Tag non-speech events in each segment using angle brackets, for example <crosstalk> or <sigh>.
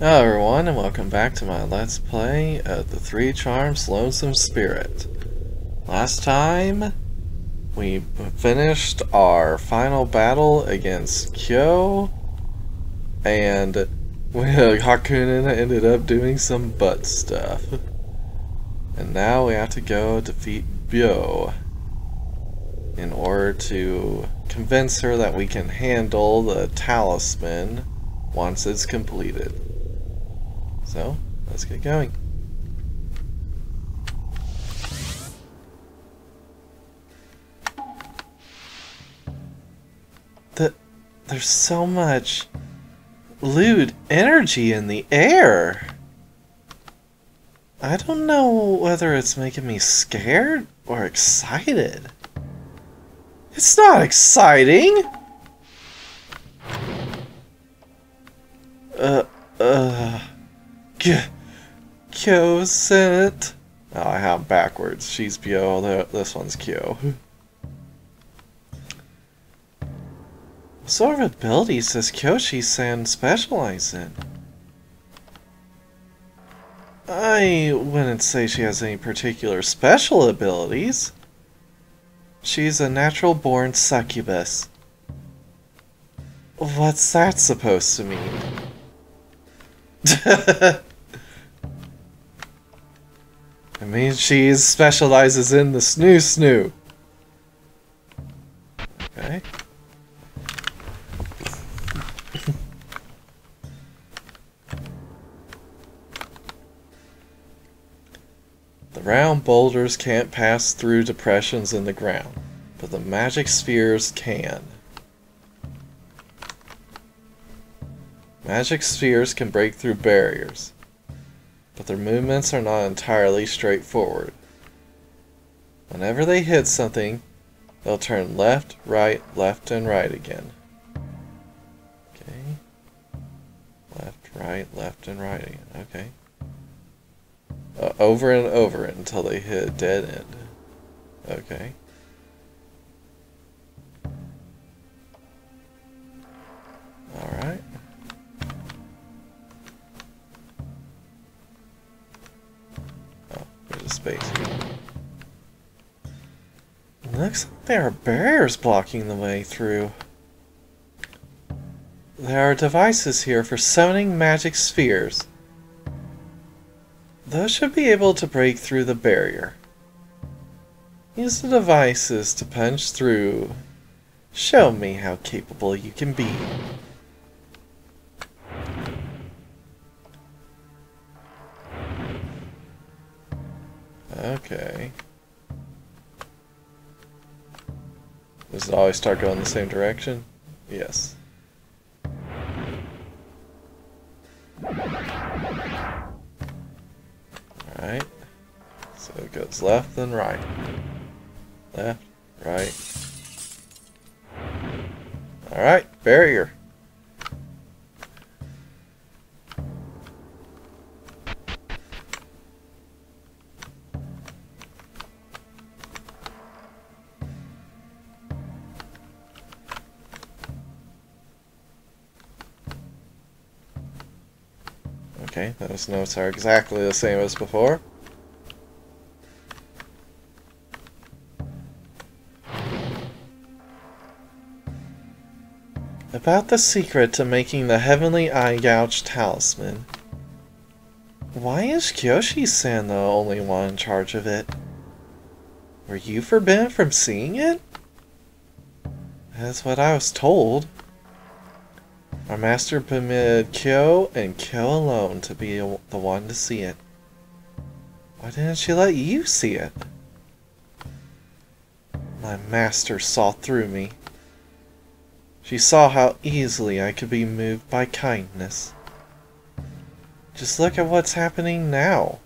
Hello everyone and welcome back to my Let's Play of the Three Charms Lonesome Spirit. Last time we finished our final battle against Kyo and <laughs> we, Hakunen ended up doing some butt stuff. And now we have to go defeat Byo in order to convince her that we can handle the talisman once it's completed. So, let's get going. The, there's so much lewd energy in the air. I don't know whether it's making me scared or excited. It's not exciting! Kyo's in. Oh, I have backwards. She's Byo, this one's Kyo. What sort of abilities does Kyoshi-san specialize in? I wouldn't say she has any particular special abilities. She's a natural-born succubus. What's that supposed to mean? <laughs> I mean, she specializes in the snoo snoo. Okay. <laughs> the round boulders can't pass through depressions in the ground, but the magic spheres can. Magic spheres can break through barriers but their movements are not entirely straightforward. Whenever they hit something, they'll turn left, right, left, and right again. Okay. Left, right, left, and right again. Okay. Uh, over and over until they hit a dead end. Okay. Space. Looks like there are barriers blocking the way through. There are devices here for summoning magic spheres. Those should be able to break through the barrier. Use the devices to punch through. Show me how capable you can be. Okay. Does it always start going the same direction? Yes. Alright. So it goes left then right. Left, right. Alright, barrier. Notes are exactly the same as before. About the secret to making the Heavenly Eye Gouge Talisman. Why is Kyoshi-san the only one in charge of it? Were you forbidden from seeing it? That's what I was told. Our master permitted Kyo and Kyo alone to be the one to see it. Why didn't she let you see it? My master saw through me. She saw how easily I could be moved by kindness. Just look at what's happening now.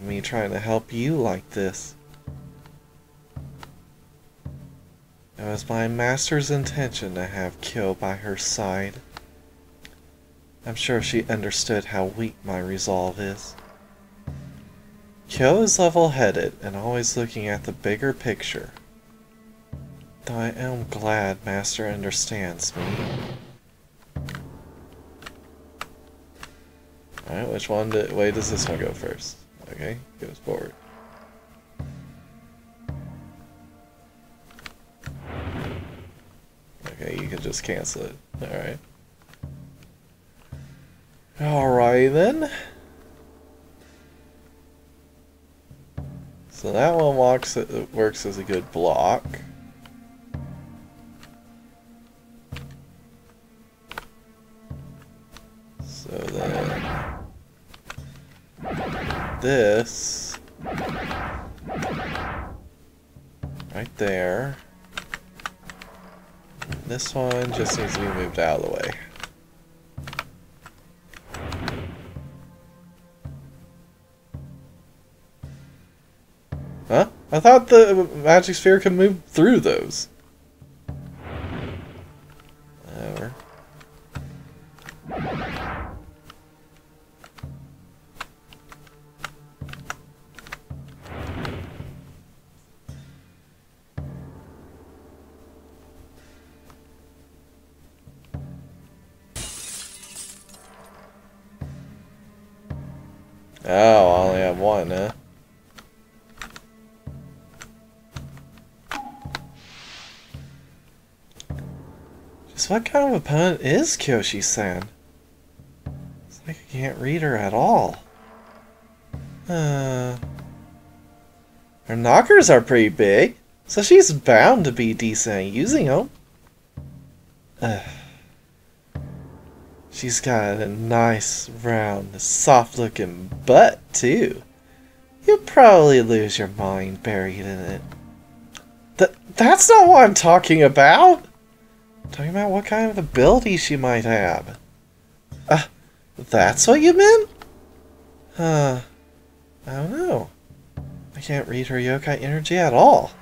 Me trying to help you like this. It was my master's intention to have Kyo by her side. I'm sure she understood how weak my resolve is. Kyo is level-headed and always looking at the bigger picture. Though I am glad Master understands me. Alright, which one did, way does this one go first? Okay, goes forward. Okay, you can just cancel it. Alright. Alright then. So that one walks, uh, works as a good block. So then this right there. This one just needs to be moved out of the way. Huh? I thought the magic sphere could move through those. Whatever. Oh, I only have one, huh? What kind of opponent is Kyoshi-san? It's like I can't read her at all. Uh, her knockers are pretty big, so she's bound to be decent at using them. Uh, she's got a nice, round, soft-looking butt, too. You'll probably lose your mind buried in it. Th that's not what I'm talking about! Talking about what kind of ability she might have. Uh, that's what you meant? Huh. I don't know. I can't read her yokai energy at all.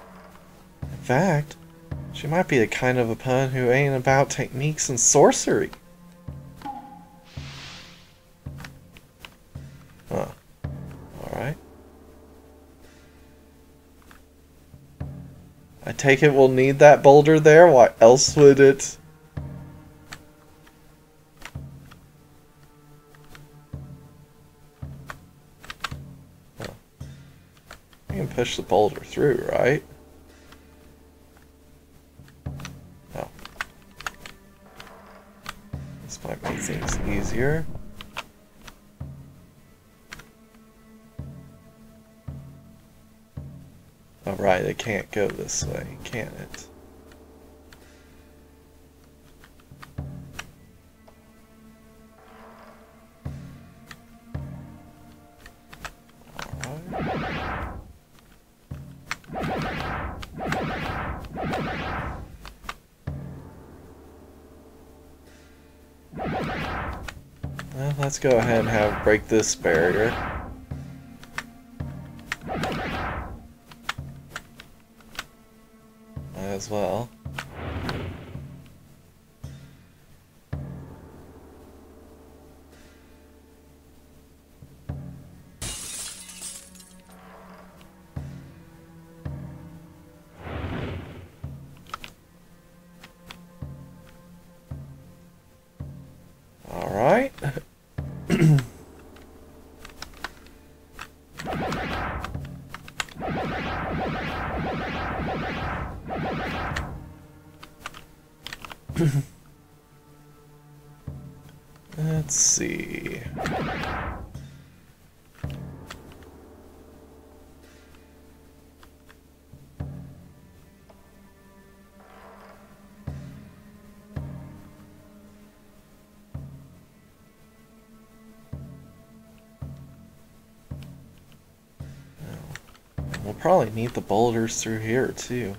In fact, she might be the kind of opponent who ain't about techniques and sorcery. Take it we'll need that boulder there? Why else would it... You can push the boulder through, right? Oh. This might make things easier. Oh, right, it can't go this way, can it? Well, let's go ahead and have break this barrier. As well. We'll probably need the boulders through here too.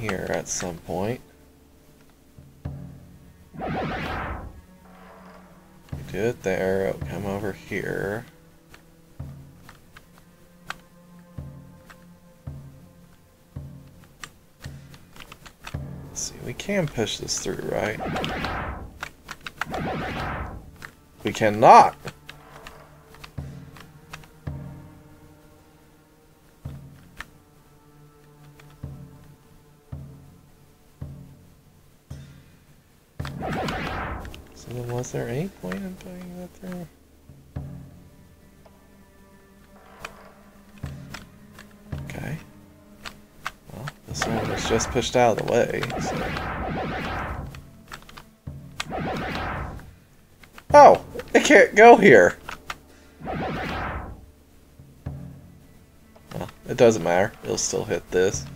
Here at some point. do it there. It'll come over here. Let's see, we can push this through, right? We cannot! Was there any point in putting that through? Okay. Well, this one was just pushed out of the way, so... Oh! It can't go here! Well, it doesn't matter. It'll still hit this.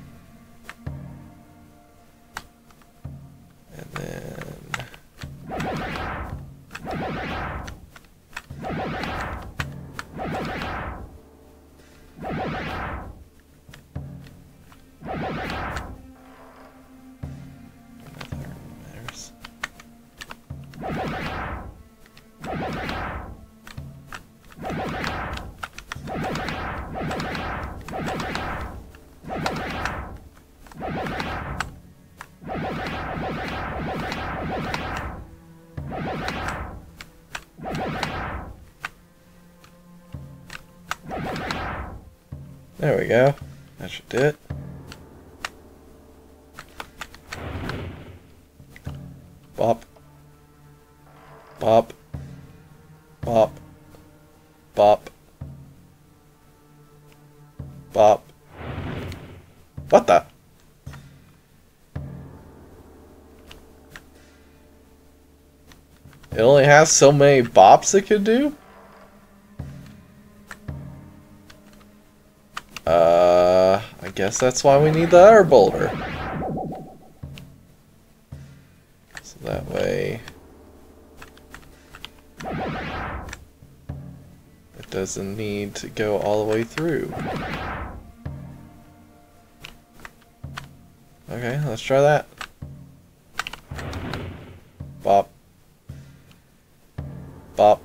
There we go. That should do it. Bop. Bop. Bop. Bop. Bop. What the? It only has so many bops it can do? Guess that's why we need the air boulder. So that way... It doesn't need to go all the way through. Okay, let's try that. Bop. Bop. Bop.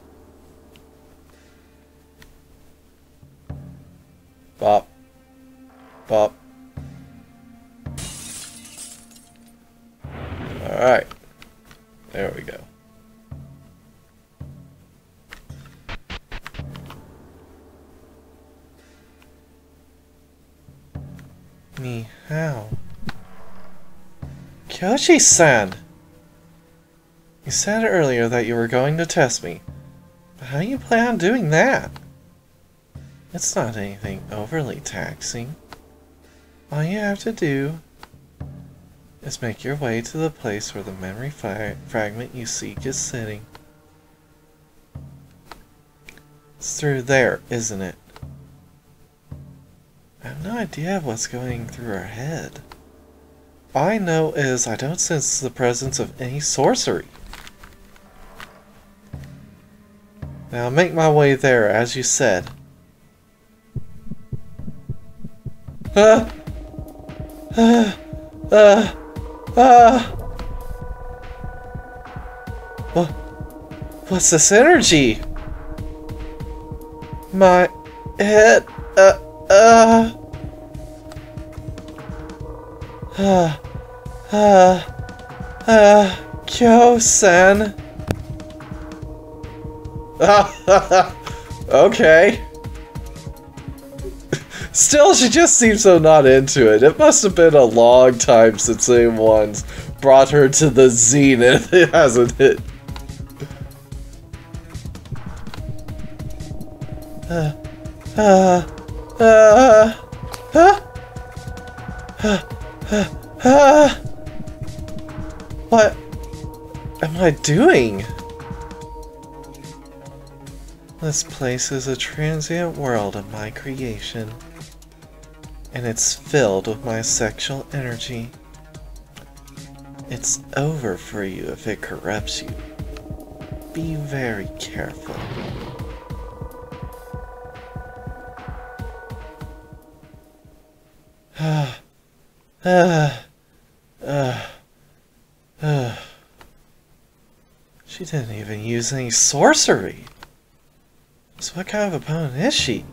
Kyoshi-san! You said earlier that you were going to test me. But how do you plan on doing that? It's not anything overly taxing. All you have to do is make your way to the place where the memory fragment you seek is sitting. It's through there, isn't it? I have no idea what's going through her head. I know is I don't sense the presence of any sorcery. Now make my way there, as you said. Ah! Ah! Ah! Ah! What? What's this energy? My head. Uh. Uh. Ah. Ah. Ah. Kyo-san. okay. Still, she just seems so not into it. It must have been a long time since anyone's brought her to the zenith, <laughs> hasn't it? Uh, uh, uh, uh, <sighs> what am I doing? This place is a transient world of my creation, and it's filled with my sexual energy. It's over for you if it corrupts you. Be very careful. <sighs> Ah, uh, uh, uh. She didn't even use any sorcery. So what kind of opponent is she?